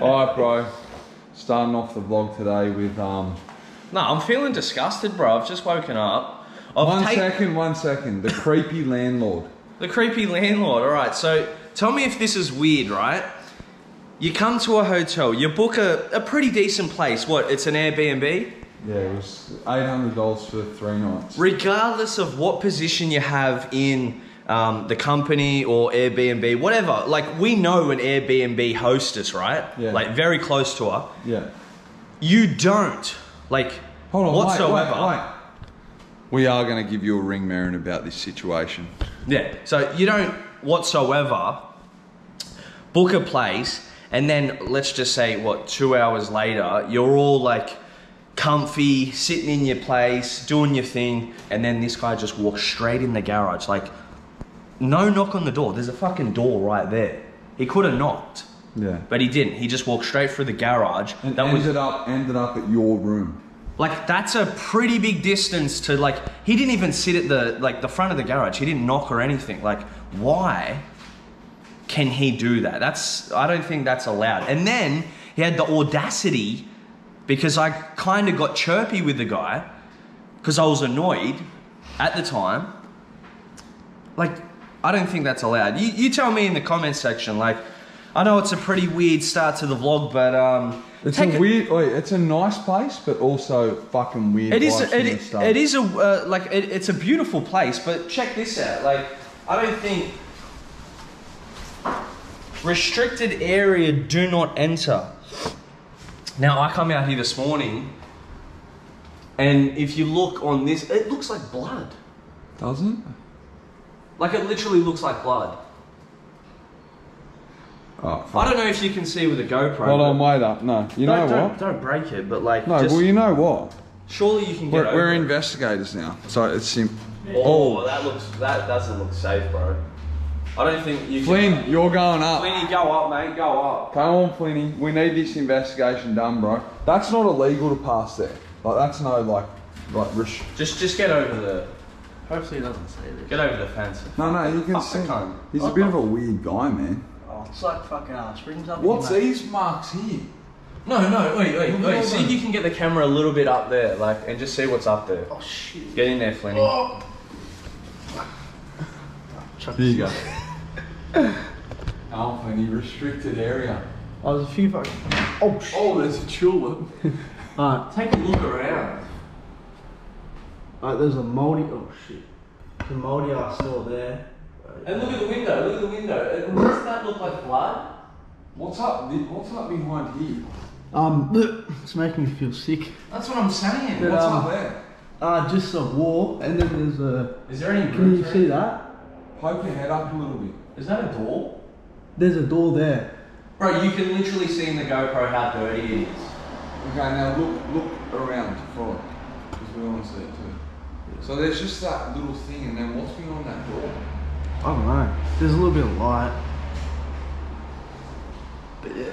All right, bro. Starting off the vlog today with um. No, I'm feeling disgusted, bro. I've just woken up. I've One second, one second. The creepy landlord. The creepy landlord. All right, so tell me if this is weird, right? You come to a hotel, you book a, a pretty decent place. What? It's an Airbnb. Yeah, it was eight hundred dollars for three nights. Regardless of what position you have in um, the company or Airbnb, whatever. Like we know an Airbnb hostess, right? Yeah. Like very close to her. Yeah. You don't like Hold on, whatsoever. wait, wait, wait. We are going to give you a ring, Marin, about this situation. Yeah. So you don't whatsoever book a place and then let's just say what two hours later you're all like comfy sitting in your place doing your thing and then this guy just walks straight in the garage like no knock on the door there's a fucking door right there he could have knocked Yeah. but he didn't he just walked straight through the garage And that was ended up ended up at your room. like that's a pretty big distance to like he didn't even sit at the like the front of the garage. He didn't knock or anything. Like why can he do that? That's I don't think that's allowed. And then he had the audacity because I kind of got chirpy with the guy because I was annoyed at the time. Like I don't think that's allowed. You, you tell me in the comments section like I know it's a pretty weird start to the vlog, but um, It's a it- weird. Wait, it's a nice place, but also fucking weird. It is. vibes from the It, start. it is a uh, like. It, it's a beautiful place, but check this out. Like, I don't think restricted area. Do not enter. Now I come out here this morning, and if you look on this, it looks like blood. Doesn't? Like it literally looks like blood. Oh, I don't know if you can see with a GoPro. Hold on, but- wait up. No, you know don't, what? Don't, don't break it, but like. No, just, well, you know what? surely you can get We're, over we're it. investigators now, so it's sim. Oh, oh. that looks. That doesn't look safe, bro. I don't think you. Flynn, Can, you're going up. Flinny, go up, mate. Go up. Come on, Flinny. We need this investigation done, bro. That's not illegal to pass there. Like that's no like, like res- Just, just get over the. Hopefully it doesn't say this. Get over the fence. No, no, you can Fuck, see. I. He's a bit of a weird guy, man. Oh, it's like fucking uh, springs up. What's in your these marks here? No, no, wait, wait, Look wait. See if you can get the camera a little bit up there, like, and just see what's up there. Oh shit. Get in there, Flinny. Oh. Chuck Here you this- go. Flinny, restricted area. Oh, there's a few fucking. Oh shit. Oh, there's a tulip. Alright, Take a look around. Alright, there's a moldy. Oh shit. The moldy ass still there. And look at the window. Look at the window. Uh, Doesn't that look like blood? What's up? What's up behind here? Um, it's making me feel sick. That's what I'm saying. Yeah. What's Um, up there? Uh, just a wall, and then there's a. Is there any Can you see that? Poke your head up a little bit. Is that a door? There's a door there. Bro, you can literally see in the GoPro how dirty it is. Okay, now look look around to follow. Because we want to see it too. So there's just that little thing, and then what's behind that door? I don't know. There's a little bit of light. But yeah.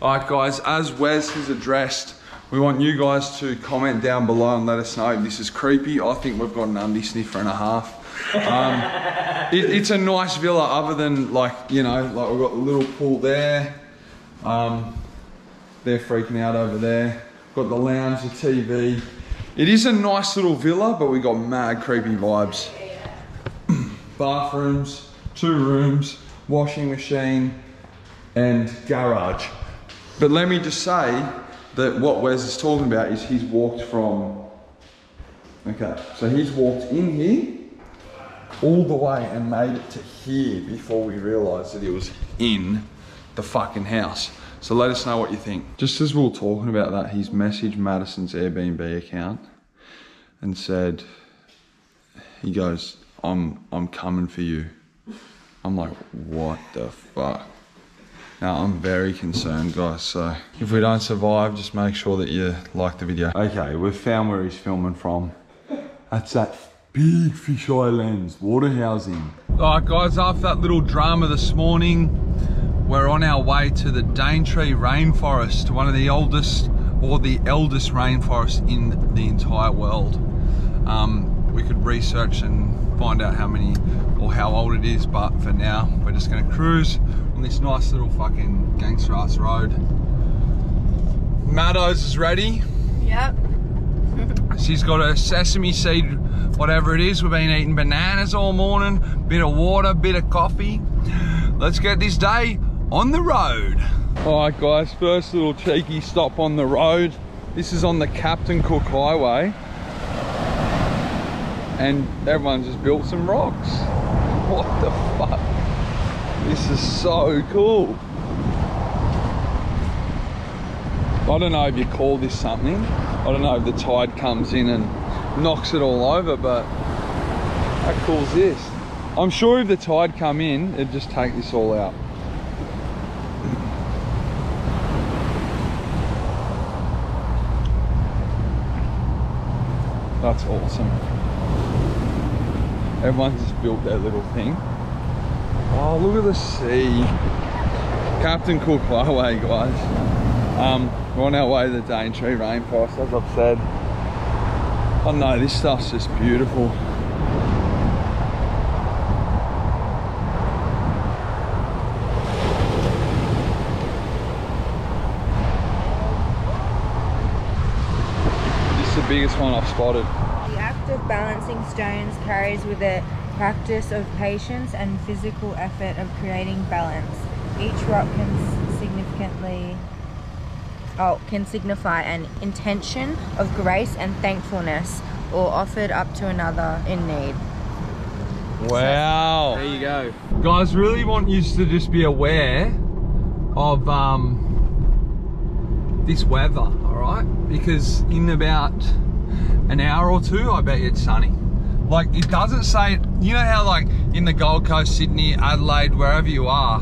Alright guys, as Wes has addressed, we want you guys to comment down below and let us know if this is creepy. I think we've got an undie sniffer and a half. Um, it, it's a nice villa other than like, you know, like we've got the little pool there. Um, they're freaking out over there. Got the lounge, the TV. It is a nice little villa, but we got mad creepy vibes. Bathrooms, two rooms, washing machine, and garage. But let me just say that what Wes is talking about is he's walked from. Okay, so he's walked in here all the way and made it to here before we realised that he was in the fucking house. So let us know what you think. Just as we were talking about that, he's messaged Madison's Airbnb account and said, he goes, I'm I'm coming for you. I'm like, what the fuck? Now I'm very concerned, guys. So if we don't survive, just make sure that you like the video. Okay, we've found where he's filming from. That's that big fisheye lens, water housing. All right, guys. After that little drama this morning, we're on our way to the Daintree Rainforest, one of the oldest or the eldest rainforests in the entire world. Um, we could research and find out how many or how old it is, but for now, we're just gonna cruise. On this nice little fucking gangster ass road. Maddo's is ready. Yep. She's got a sesame seed, whatever it is. We've been eating bananas all morning, bit of water, bit of coffee. Let's get this day on the road. All right, guys, first little cheeky stop on the road. This is on the Captain Cook Highway. And everyone just built some rocks. What the fuck? This is so cool. I don't know if you call this something. I don't know if the tide comes in and knocks it all over, but how cool is this? I'm sure if the tide come in, it'd just take this all out. That's awesome. Everyone's just built their little thing. Oh, look at the sea. Captain Cook Highway, guys. Um, we're on our way to the Daintree Rainforest, as I've said. Oh no, this stuff's just beautiful. Biggest one I've spotted. The act of balancing stones carries with it practice of patience and physical effort of creating balance. Each rock can significantly oh, can signify an intention of grace and thankfulness or offered up to another in need. Wow. There you go. Guys, really want you to just be aware of um, this weather, all right? Because in about an hour or two, I bet you it's sunny. Like, it doesn't say, you know how like in the Gold Coast, Sydney, Adelaide, wherever you are,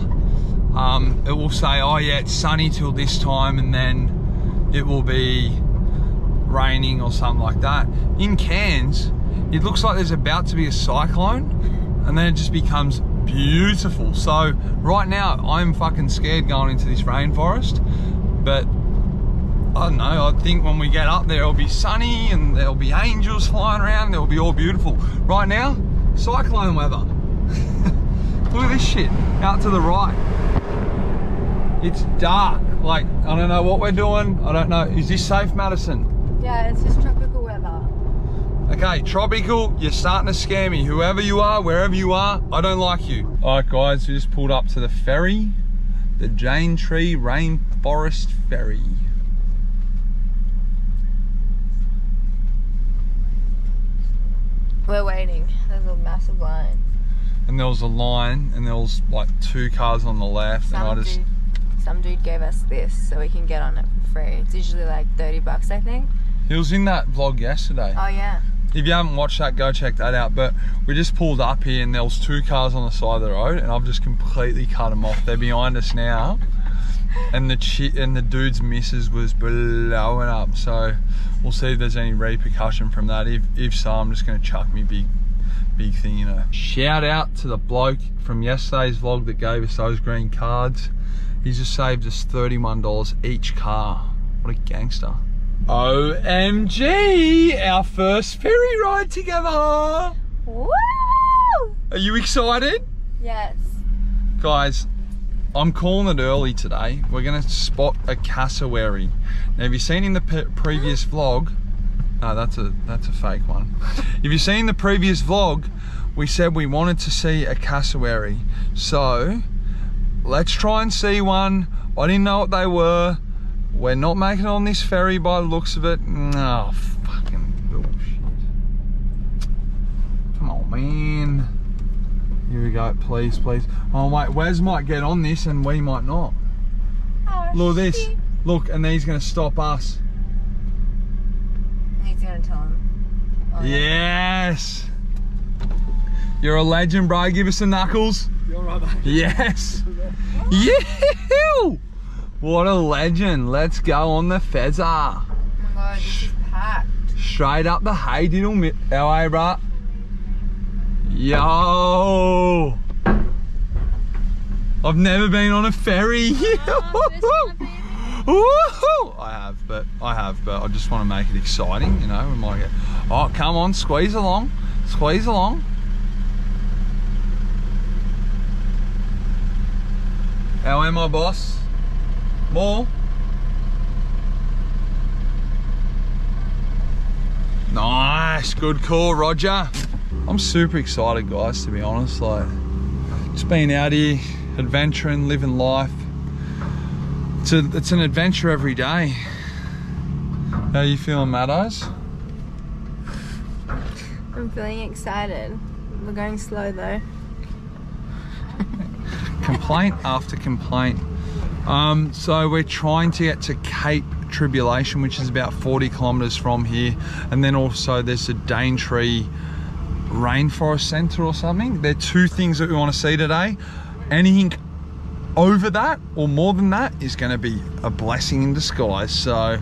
um, it will say, oh yeah, it's sunny till this time and then it will be raining or something like that. In Cairns, it looks like there's about to be a cyclone and then it just becomes beautiful. So right now I'm fucking scared going into this rainforest, but I don't know, I think when we get up there it'll be sunny and there'll be angels flying around and it'll be all beautiful. Right now, cyclone weather. Look at this shit out to the right. It's dark. Like, I don't know what we're doing. I don't know. Is this safe, Madison? Yeah, it's just tropical weather. Okay, tropical, you're starting to scare me. Whoever you are, wherever you are, I don't like you. All right, guys, we just pulled up to the ferry, the Daintree Rainforest Ferry. We're waiting. There's a massive line. And there was a line, and there was like two cars on the left, and I just dude, some dude gave us this so we can get on it for free. It's usually like 30 bucks, I think. he was in that vlog yesterday. Oh yeah. If you haven't watched that, go check that out. But we just pulled up here, and there was two cars on the side of the road, and I've just completely cut them off. They're behind us now, and the chi- and the dude's missus was blowing up. So we'll see if there's any repercussion from that. If if so, I'm just gonna chuck me big big thing, you know. Shout out to the bloke from yesterday's vlog that gave us those green cards. He's just saved us $31 each car. What a gangster. OMG! Our first ferry ride together! Woo! Are you excited? Yes. Guys, I'm calling it early today. We're gonna spot a cassowary. Now, have you seen in the pe- previous vlog? No, that's a that's a fake one. if you've seen the previous vlog, we said we wanted to see a cassowary. So let's try and see one. I didn't know what they were. We're not making it on this ferry by the looks of it. No, fucking bullshit. Come on, man. Here we go, please, please. Oh wait, Wes might get on this and we might not. Oh, Look at this. Look, and then he's gonna stop us. He's gonna tell him. Oh, Yes. You're a legend, bro. Give us the knuckles. You're right, mate. Yes. Yeah. What a legend. Let's go on the Fezzer. Oh my god, this is packed. Straight up the hay diddle. mi- How are you, bro? Yo. I've never been on a ferry. Woohoo! I have, but I have, but I just want to make it exciting, you know. We might get. Oh, come on, squeeze along, squeeze along. How am I, boss? More? Nice, good call, Roger. I'm super excited, guys, to be honest. Like, just being out here, adventuring, living life. It's, a, it's an adventure every day. How you feeling, Maddos? I'm feeling excited. We're going slow though. complaint after complaint. Um, so we're trying to get to Cape Tribulation, which is about 40 kilometers from here, and then also there's a Daintree Rainforest Centre or something. They're two things that we want to see today. Anything over that or more than that is going to be a blessing in disguise. So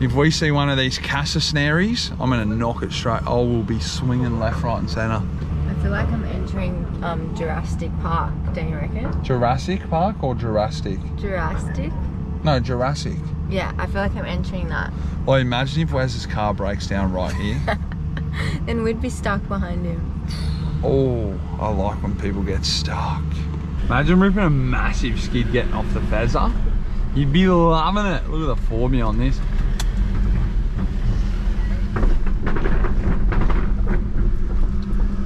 if we see one of these Cassisnaries, I'm going to knock it straight. I will be swinging left, right, and centre. I feel like I'm entering um, Jurassic Park, don't you reckon? Jurassic Park or Jurassic? Jurassic? No, Jurassic. Yeah, I feel like I'm entering that. Well, imagine if Wes's car breaks down right here. Then we'd be stuck behind him. oh, I like when people get stuck. Imagine ripping a massive skid getting off the Fezzer. You'd be loving it. Look at the formula on this.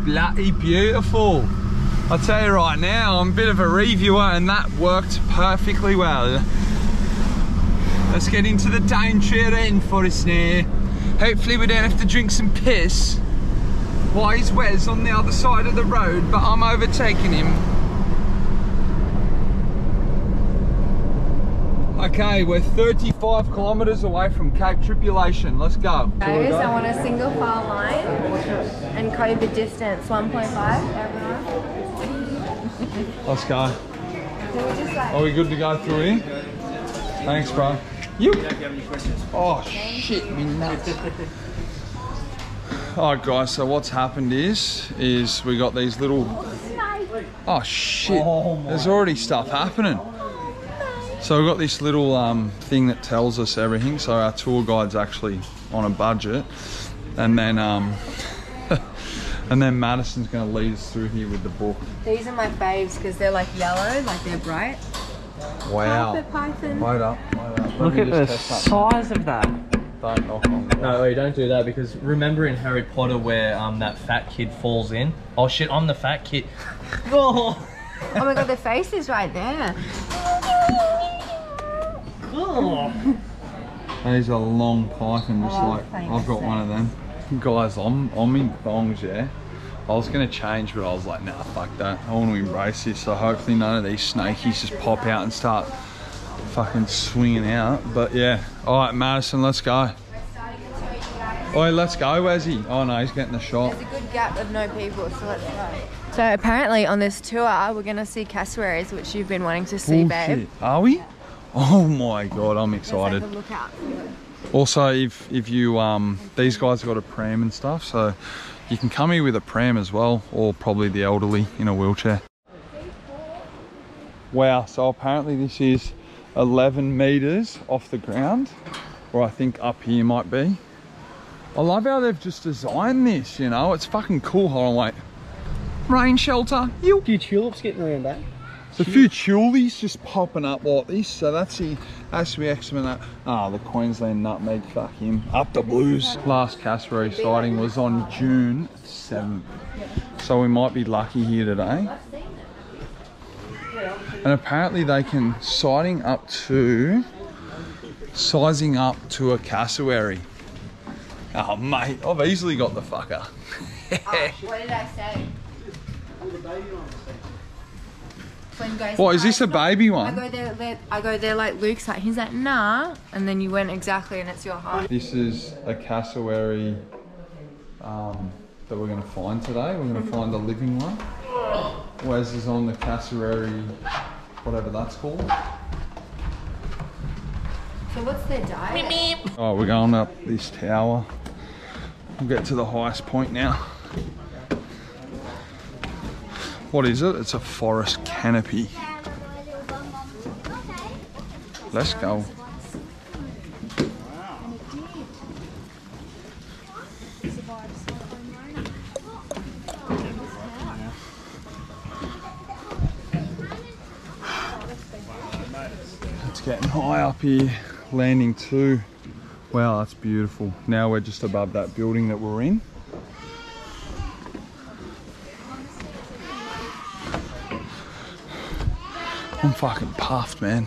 Bloody beautiful. I'll tell you right now, I'm a bit of a reviewer and that worked perfectly well. Let's get into the Daintree rainforest now. Hopefully we don't have to drink some piss. Why is Wes on the other side of the road, but I'm overtaking him? Okay, we're 35 kilometers away from Cape Tribulation. Let's go. Guys, I want a single file line and COVID distance 1.5. Everyone. Let's go. Are we good to go through here? Thanks, bro. You. Oh shit, me nuts. Alright guys, so what's happened is, is we got these little, oh shit, there's already stuff happening. So we've got this little um, thing that tells us everything. So our tour guide's actually on a budget. And then, um, and then Madison's gonna lead us through here with the book. These are my faves because they're like yellow, like they're bright. Wow. Python. Wait up, wait up. Let Look at just the test that. size of that. Don't knock on the No, wait, don't do that because remember in Harry Potter where um that fat kid falls in? Oh shit, I'm the fat kid. Oh, Oh my god, the face is right there. oh. These are long python, just Oh, like I've got one of them. Guys, I'm I'm in thongs, yeah. I was gonna change, but I was like, nah, fuck that. I want to embrace this. So hopefully none of these snakies just pop out and start fucking swinging out. But yeah, all right, Madison, let's go. Oh, let's go, Wesy. Oh no, he's getting the shot. There's a good gap of no people, so let's go. So apparently on this tour, we're gonna see cassowaries, which you've been wanting to see, babe. Are we? Oh my god, I'm excited. a look out. Also, if if you um, these guys have got a pram and stuff, so you can come here with a pram as well, or probably the elderly in a wheelchair. Wow! So apparently this is 11 meters off the ground, or I think up here might be. I love how they've just designed this. You know, it's fucking cool. Hold on, wait. Rain shelter. You. few tulips getting around that. There's a few tulies just popping up like this, so that's the that's the excellent. Ah, the Queensland nutmeg, fuck him. Up the blues. Last cassowary sighting was on June 7th, so we might be lucky here today. And apparently they can sighting up to sizing up to a cassowary. Oh mate, I've easily got the fucker. What did I say? When goes What is this a baby I one? go there, I go there like Luke's like, he's like, nah. And then you went exactly and it's your heart. This is a cassowary um, that we're going to find today. We're going to find a living one. Wes is on the cassowary, whatever that's called. So what's their diet? Oh, we're going up this tower. We'll get to the highest point now. What is it? It's a forest canopy. Let's go. Getting high here, landing two. Wow, that's beautiful. Now we're just above that building that we're in. I'm fucking puffed, man.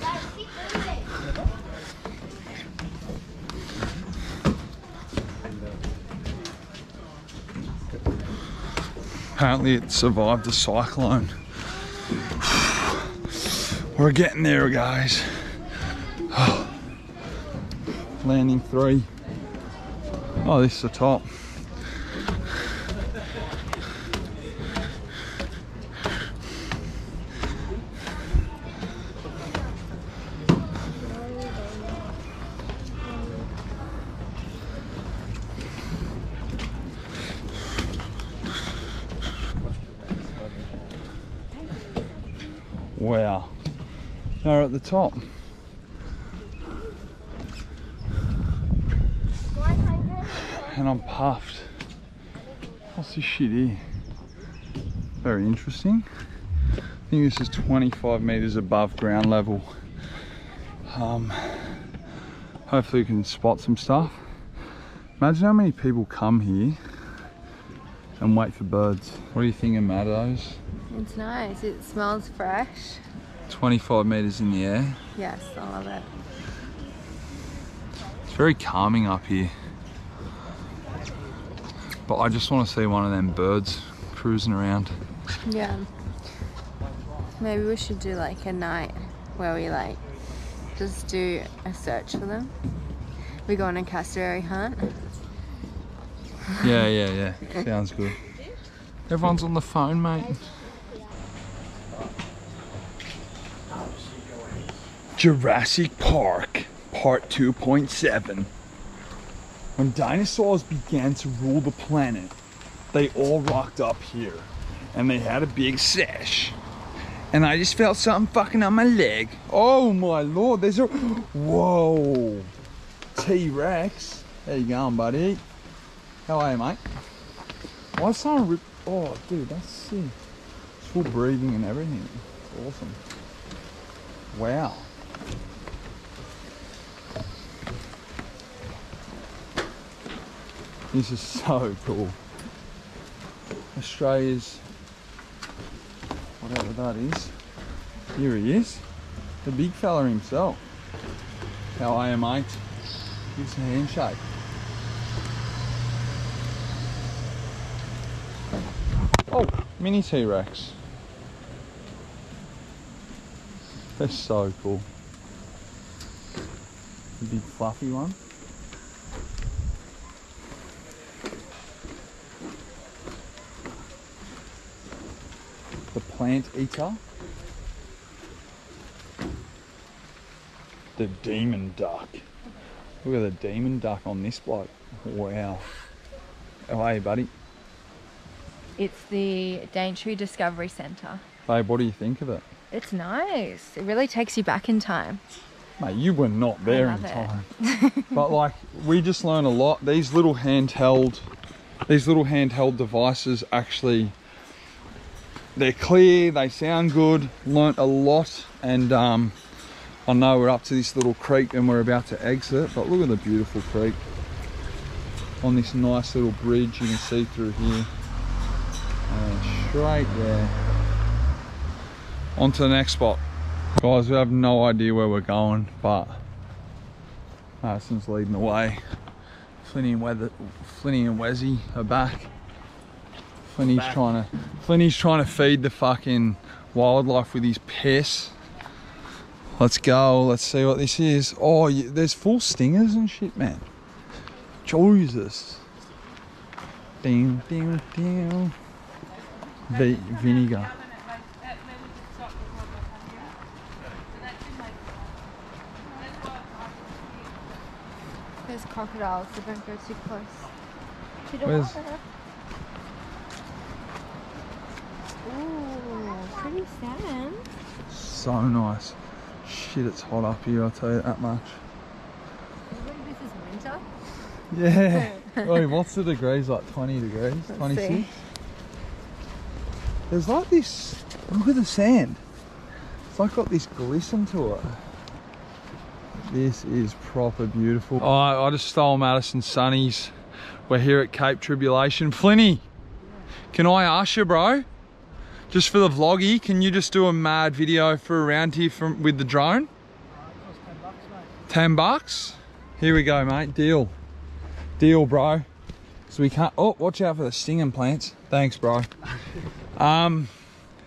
Apparently it survived the cyclone. We're getting there, guys. Landing three. Oh, this is the top. Wow. They're at the top. And I'm puffed. What's this shit here? Very interesting. I think this is 25 meters above ground level. Um, hopefully we can spot some stuff. Imagine how many people come here and wait for birds. What do you think of? It's nice. It smells fresh. 25 meters in the air. Yes, I love it. It's very calming up here. But I just want to see one of them birds cruising around. Yeah. Maybe we should do like a night where we like just do a search for them. We go on a cassowary hunt. Yeah, yeah, yeah. Sounds good. Everyone's on the phone, mate. Jurassic Park, Part 2.7. When dinosaurs began to rule the planet, they all rocked up here and they had a big sesh. And I just felt something fucking on my leg. Oh my lord, there's a. Whoa! T Rex. How you going, buddy? How are you, mate? Why someone rip? Oh, dude, that's sick. It's full breathing and everything. It's awesome. Wow. This is so cool. Australia's whatever that is. Here he is. The big fella himself. How are you, mate? Give us a handshake. Oh, mini T-Rex. They're so cool. The big fluffy one. The plant eater. The demon duck. Look at the demon duck on this bloke. Wow. How are you, buddy? It's the Daintree Discovery Centre. Babe, what do you think of it? It's nice. It really takes you back in time. Mate, you were not there in time. but like, we just learn a lot. These little handheld, these little handheld devices actually, they're clear, they sound good. Learnt a lot, and um, I know we're up to this little creek and we're about to exit. But look at the beautiful creek. On this nice little bridge, you can see through here, and straight there. On to the next spot. Guys, we have no idea where we're going, but Madison's leading the way. Flinny and Weather, Flinny and Wezzy are back. Flinny's Back. trying to, Flinny's trying to feed the fucking wildlife with his piss. Let's go. Let's see what this is. Oh, y- there's full stingers and shit, man. Jesus. Ding, ding, ding. Vi- vinegar. There's crocodiles, so don't go too close Where's- water. Ooh, pretty sand. So nice. Shit, it's hot up here, I'll tell you that much. This is winter. Yeah. Wait, what's the degrees like? 20 degrees? Let's 26? see. There's like this. Look at the sand. It's like got this glisten to it. This is proper beautiful. Oh, I just stole Madison Sunnies. We're here at Cape Tribulation. Flinny, can I ask you, bro? Just for the vloggy, can you just do a mad video for around here from with the drone? 10 bucks? Here we go, mate. Deal. Deal, bro. So we can't. Oh, watch out for the stinging plants. Thanks, bro. Um,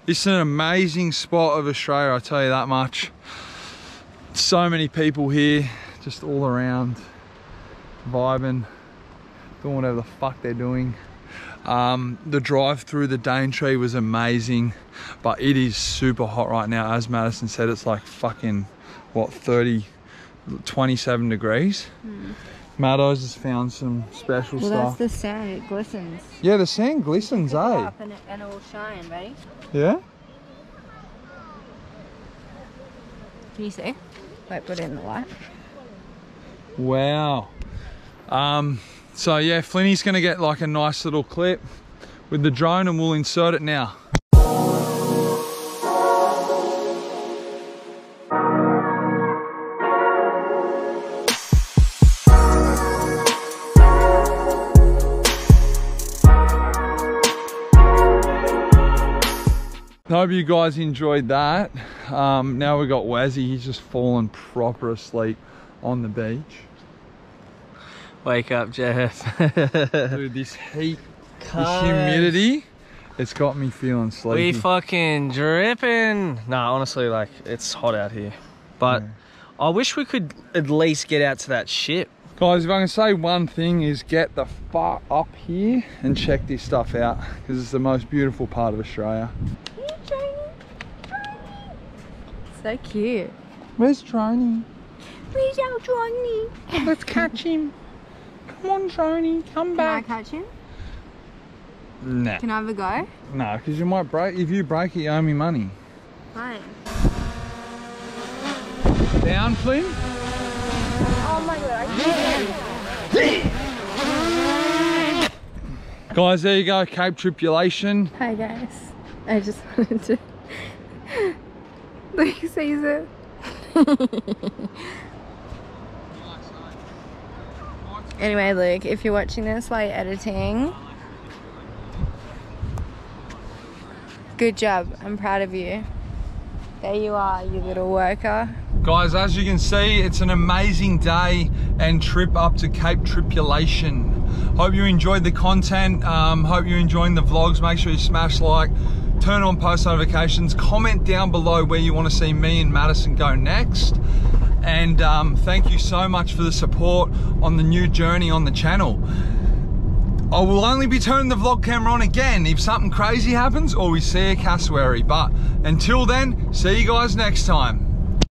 it's an amazing spot of Australia, I tell you that much. So many people here, just all around, vibing, doing whatever the fuck they're doing. Um, the drive through the Daintree was amazing, but it is super hot right now. As Madison said, it's like fucking, what, 30, 27 degrees. Maddo's has found some special Well, stuff. that's the sand. It glistens. Yeah, the sand glistens, eh? up and it, and it will shine, ready? Yeah? Can you see? Wait, put it in the light. Wow. Um, so yeah, Flinny's gonna get like a nice little clip with the drone and we'll insert it now. Hope you guys enjoyed that. Um, now we got Wazzy, he's just fallen proper asleep on the beach. Wake up, Jeff. Dude, this heat, this humidity, it's got me feeling sleepy. We sleepy. fucking dripping. Nah, honestly, like it's hot out here. But Yeah. I wish we could at least get out to that ship. Guys, if I can say one thing is get the fuck up here and check this stuff out because it's the most beautiful part of Australia. So cute. Where's Trony? Where's our Johnny? Let's catch him. Come on, Trony, come back. Can I catch him? Nah, Can I have a go? no, because you might break. If you break it, you owe me money. Fine. Down, Flynn. Oh my god, I can't. Guys, there you go. Cape Tribulation. Hi guys. I just wanted to like Caesar. anyway, Luke, if you're watching this while you're editing, good job. I'm proud of you. There you are, you little worker. Guys, as you can see, it's an amazing day and trip up to Cape Tribulation. Hope you enjoyed the content. Um, hope you're enjoying the vlogs. Make sure you smash like, turn on post notifications, comment down below where you want to see me and Madison go next. And um, thank you so much for the support on the new journey on the channel. I will only be turning the vlog camera on again if something crazy happens or we see a cassowary. But until then, see you guys next time.